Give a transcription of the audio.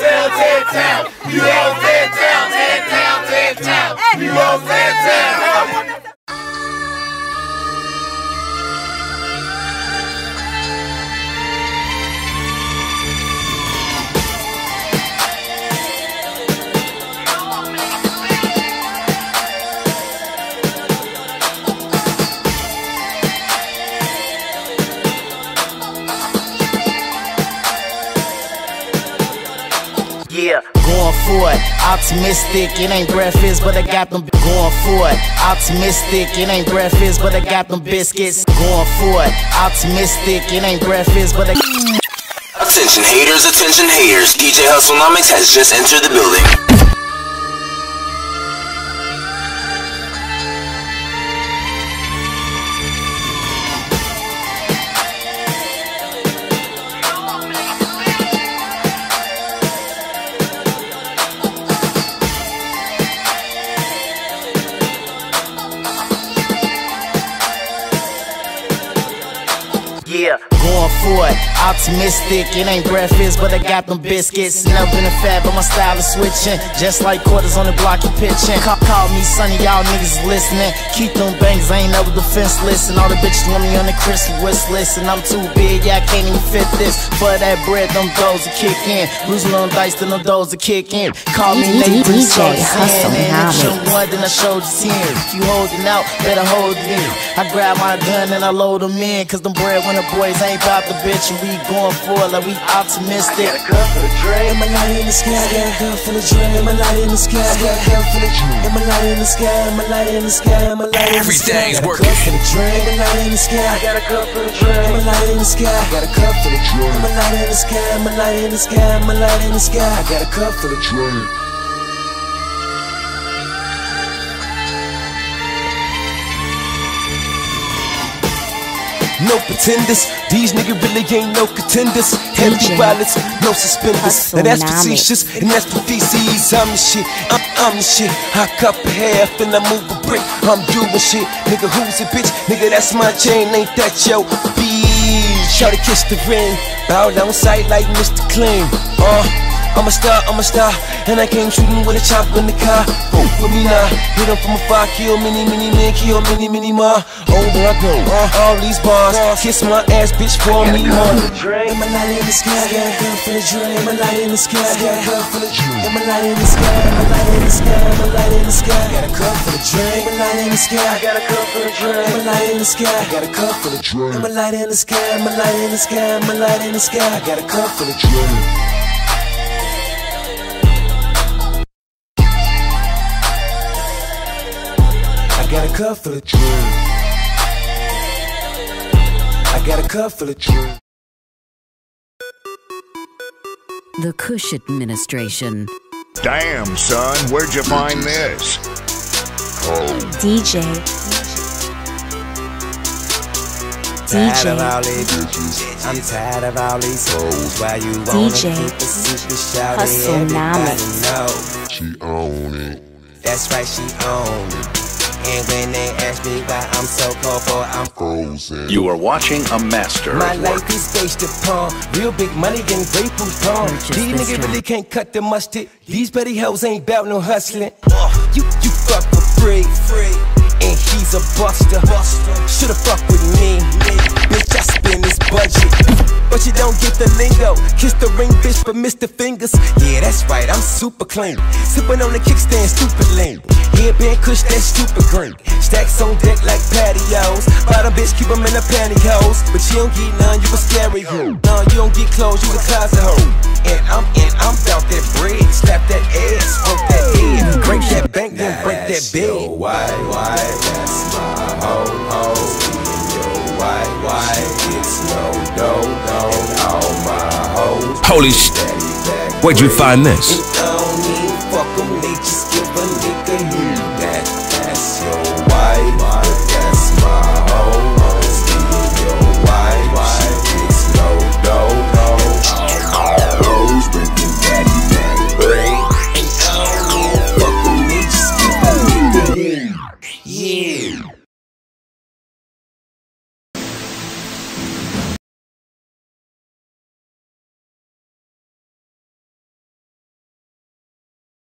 Town, ten town. You on ten town, ten town, ten town. You on ten town. Yeah, going for it. Optimistic, it ain't breakfast, but I got them going for it. Optimistic, it ain't breakfast, but I got them biscuits. Going for it. Optimistic, it ain't breakfast, but I. Attention haters, attention haters. DJ Hustlenomics has just entered the building. Yeah, going for it. Optimistic, it ain't breakfast, but I got them biscuits. Never been a fad, but my style is switching. Just like quarters on the block, you pitching. Call, call me sonny, y'all niggas listening. Keep them bangs, I ain't never defenseless. And all the bitches want me on the Christmas wish list. And I'm too big, yeah, I can't even fit this. For that bread, them doors will kick in. Losing on dice, then them doors will kick in. Call me Nate, DJ Hustle Hustle Show then I showed you 10. If you holding out, better hold it in. I grab my gun and I load them in. Cause them breadwinner boys ain't about the bitch. And we going for it like we optimistic. Am I light in the sky? I got a gun for the dream. Am I light in the sky? I got a gun for the dream. Am I light in the sky? Am I light in the sky? Am I light in the sky? Everything's I got a working. cup for the dream. Am I light in the sky? I got a cup for the dream. Am I light in the sky? I got a cup for the dream. Am I light in the sky? Am I light in the sky? Am I light in the sky? I got a cup for the dream. No pretenders, these niggas really ain't no contenders. Heavy violence, no suspenders. Now that's facetious, and that's for feces. I'm the shit, I'm, I'm the shit. I cup a half and I move a brick. I'm doing shit, nigga. Who's it, bitch? Nigga, that's my chain, ain't that yo? Bitch, try to kiss the ring. Bow down sight like Mr. Clean. Uh. I'm a star, I'm a star, and I came shooting with a chopper in the car. Fuck with me now, hit him from afar, kill many, many men, kill many, many more. Oh, there I go, uh, all these bars, kiss my ass, bitch, for me more. Am I light in the sky? A gun for the dream. Am I light in the sky? A gun for the dream. Am I light in the sky? Am I light in the sky? Am I light in the sky? I got a cup for the dream. Am I light in the sky? I got a cup for the dream. Am I light in the sky? I got a cup for the dream. Am I light in the sky? Am I light in the sky? Am I light in the sky? I got a cup for the dream. Got a cup for the dream. I got a cup for the dream. The Cush administration. Damn, son, where'd you find this? DJ. Tired of DJ. all these bitches. I'm tired of all these hoes. Why you wanna DJ keep a secret shout Hustlenomics. Everybody know. She own it. That's right, she own it. And when they ask me why I'm so cold, boy, I'm Frozen. You are watching a master My life is based upon real big money and grateful tone. Purchase These niggas really can't cut the mustard. These petty hoes ain't bout no hustling. You you fuck for free, free, and he's a buster. Shoulda fucked with me, bitch. I spend this budget. But you don't get the lingo. Kiss the ring, bitch, but miss the fingers. Yeah, that's right, I'm super clean. Sipping on the kickstand, stupid lean. Big Ben Kush, that stupid green. Stacks on deck like patios. Bottom bitch, keep them in the pantyhose. But you don't get none, you a scary hoe. No, you don't get clothes, you a closet hoe. And I'm in, I'm bout that bread. Slap that ass, work that head. Break that bank, then break that bed. Yo, why, why, that's my hoe, hoe. Yo, why, why, it's no, no, no. And all my hoes. Holy sh. Where'd you find this? It don't need fuck they just give a nigga here.